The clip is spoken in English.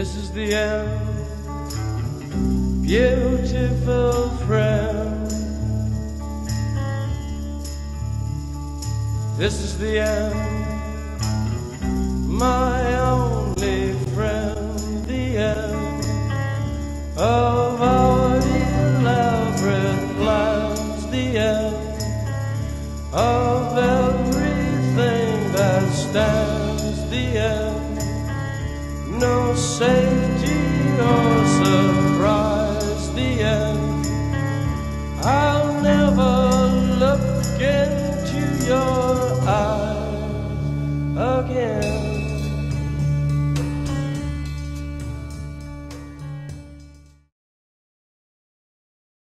This is the end, beautiful friend. This is the end, my only friend, the end of our elaborate plans, the end of everything that stands, the end, no safety or